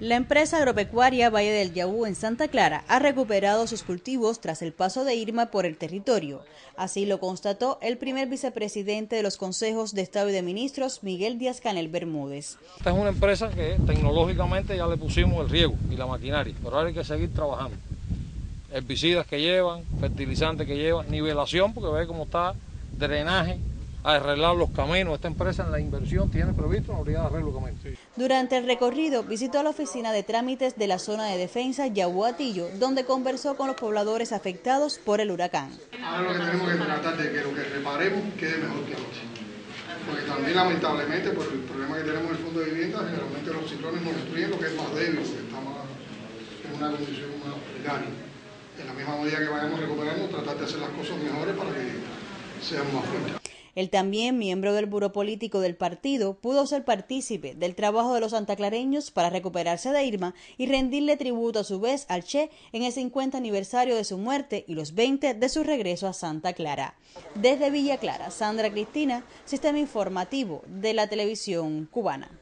La empresa agropecuaria Valle del Yaú en Santa Clara ha recuperado sus cultivos tras el paso de Irma por el territorio. Así lo constató el primer vicepresidente de los consejos de Estado y de Ministros, Miguel Díaz Canel Bermúdez. Esta es una empresa que tecnológicamente ya le pusimos el riego y la maquinaria, pero ahora hay que seguir trabajando. Herbicidas que llevan, fertilizantes que llevan, nivelación, porque ve cómo está, drenaje, arreglar los caminos. Esta empresa en la inversión tiene previsto una unidad de arreglo de caminos. Durante el recorrido visitó la oficina de trámites de la zona de defensa Yahuatillo, donde conversó con los pobladores afectados por el huracán. Ahora lo que tenemos que tratar de que lo que reparemos quede mejor que antes. Porque también lamentablemente por el problema que tenemos en el fondo de vivienda, generalmente los ciclones nos destruyen lo que es más débil, porque estamos en una condición más precaria. En la misma medida que vayamos recuperando, tratar de hacer las cosas mejores para que sean más fuertes. El también miembro del Buró Político del partido pudo ser partícipe del trabajo de los santaclareños para recuperarse de Irma y rendirle tributo a su vez al Che en el 50 aniversario de su muerte y los 20 de su regreso a Santa Clara. Desde Villa Clara, Sandra Cristina, Sistema Informativo de la Televisión Cubana.